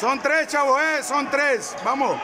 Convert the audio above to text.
Son tres, chavos, eh, son tres. Vamos.